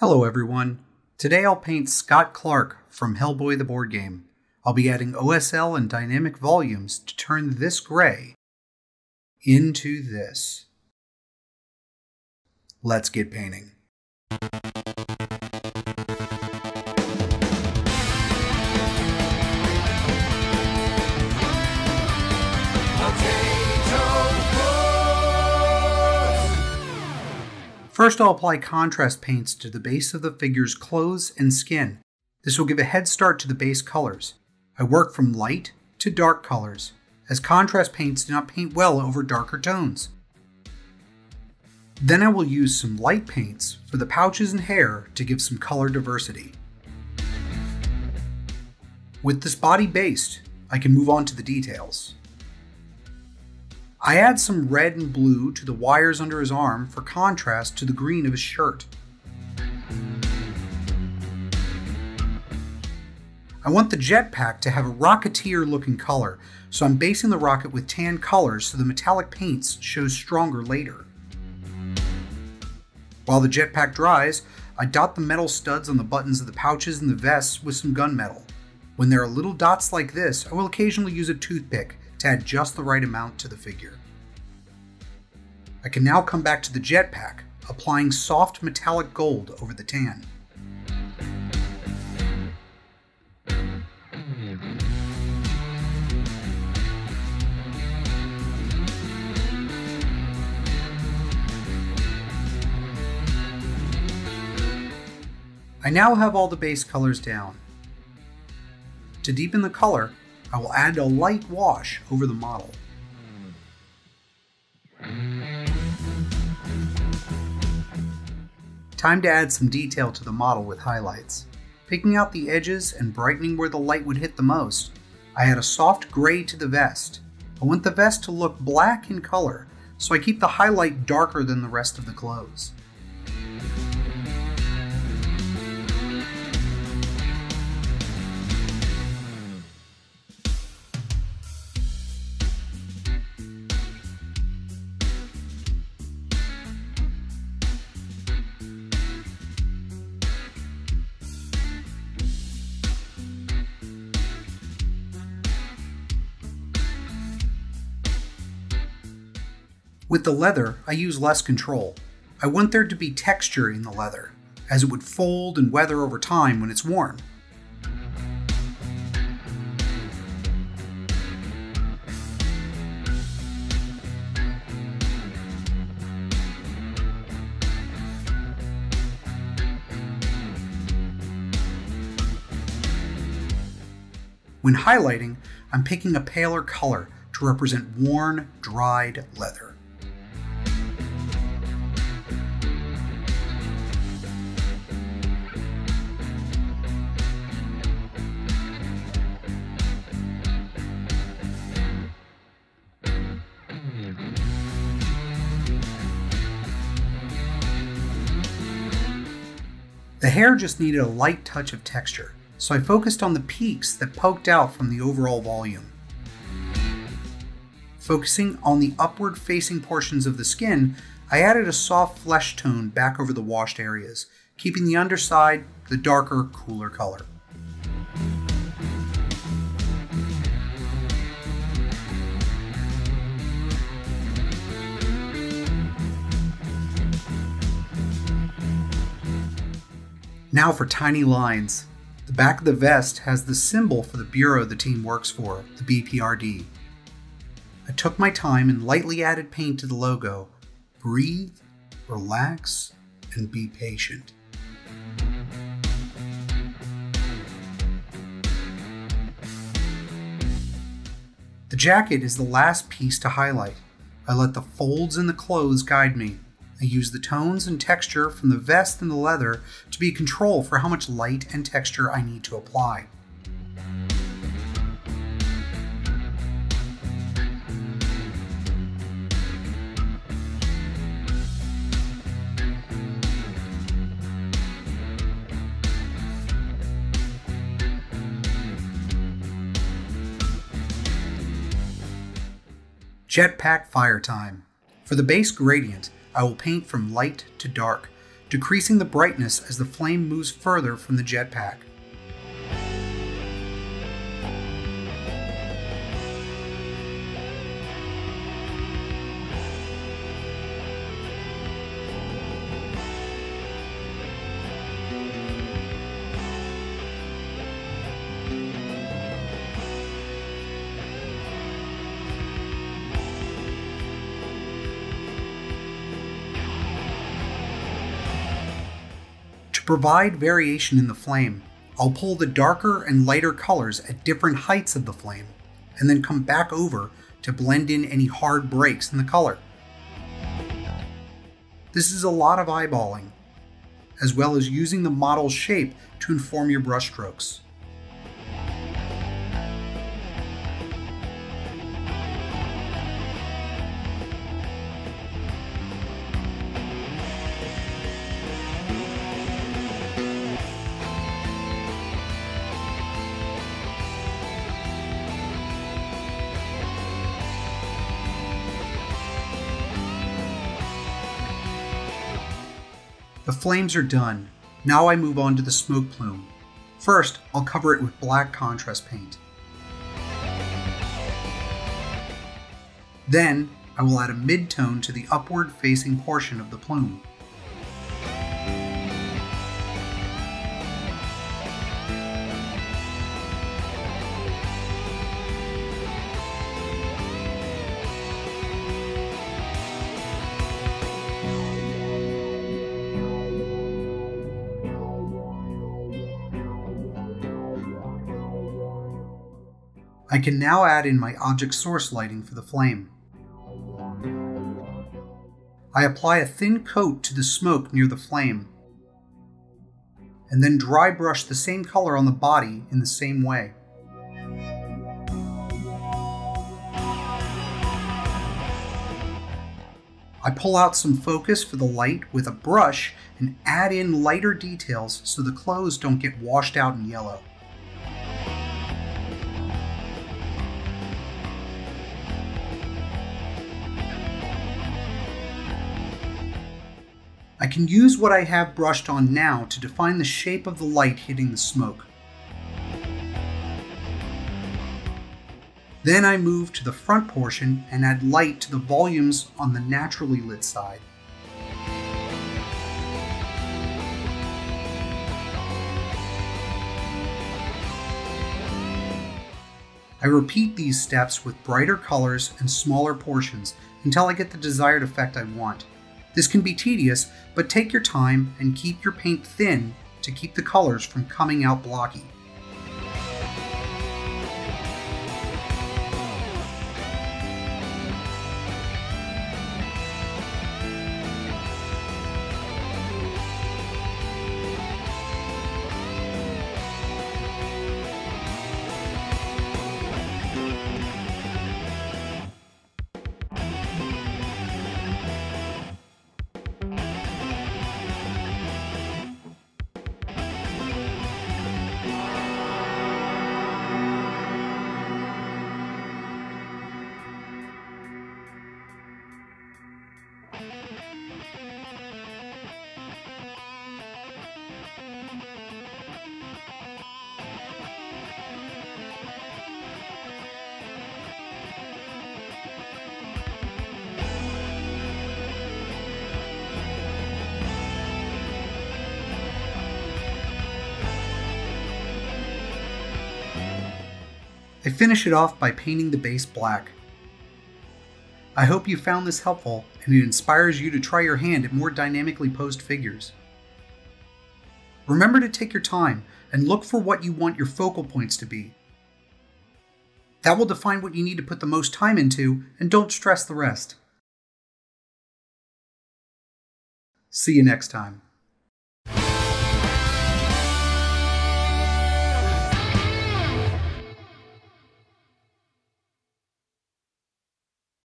Hello everyone. Today I'll paint Scott Clark from Hellboy the board game. I'll be adding OSL and dynamic volumes to turn this gray into this. Let's get painting. First I'll apply contrast paints to the base of the figure's clothes and skin. This will give a head start to the base colors. I work from light to dark colors, as contrast paints do not paint well over darker tones. Then I will use some light paints for the pouches and hair to give some color diversity. With this body based, I can move on to the details. I add some red and blue to the wires under his arm for contrast to the green of his shirt. I want the jetpack to have a Rocketeer looking color, so I'm basing the rocket with tan colors so the metallic paints show stronger later. While the jetpack dries, I dot the metal studs on the buttons of the pouches and the vests with some gunmetal. When there are little dots like this, I will occasionally use a toothpick to add just the right amount to the figure. I can now come back to the jetpack, applying soft metallic gold over the tan. I now have all the base colors down. To deepen the color, I will add a light wash over the model. Time to add some detail to the model with highlights. Picking out the edges and brightening where the light would hit the most, I add a soft gray to the vest. I want the vest to look black in color, so I keep the highlight darker than the rest of the clothes. With the leather, I use less control. I want there to be texture in the leather, as it would fold and weather over time when it's worn. When highlighting, I'm picking a paler color to represent worn, dried leather. The hair just needed a light touch of texture, so I focused on the peaks that poked out from the overall volume. Focusing on the upward facing portions of the skin, I added a soft flesh tone back over the washed areas, keeping the underside the darker, cooler color. Now for tiny lines. The back of the vest has the symbol for the bureau the team works for, the BPRD. I took my time and lightly added paint to the logo. Breathe, relax, and be patient. The jacket is the last piece to highlight. I let the folds in the clothes guide me. I use the tones and texture from the vest and the leather to be a control for how much light and texture I need to apply. Jetpack Fire Time. For the base gradient, I will paint from light to dark, decreasing the brightness as the flame moves further from the jetpack. Provide variation in the flame, I'll pull the darker and lighter colors at different heights of the flame, and then come back over to blend in any hard breaks in the color. This is a lot of eyeballing, as well as using the model's shape to inform your brushstrokes. The flames are done. Now I move on to the smoke plume. First, I'll cover it with black contrast paint. Then, I will add a mid-tone to the upward facing portion of the plume. I can now add in my object source lighting for the flame. I apply a thin coat to the smoke near the flame, and then dry brush the same color on the body in the same way. I pull out some focus for the light with a brush and add in lighter details so the clothes don't get washed out in yellow. I can use what I have brushed on now to define the shape of the light hitting the smoke. Then I move to the front portion and add light to the volumes on the naturally lit side. I repeat these steps with brighter colors and smaller portions until I get the desired effect I want. This can be tedious, but take your time and keep your paint thin to keep the colors from coming out blocky. I finish it off by painting the base black. I hope you found this helpful and it inspires you to try your hand at more dynamically posed figures. Remember to take your time and look for what you want your focal points to be. That will define what you need to put the most time into and don't stress the rest. See you next time.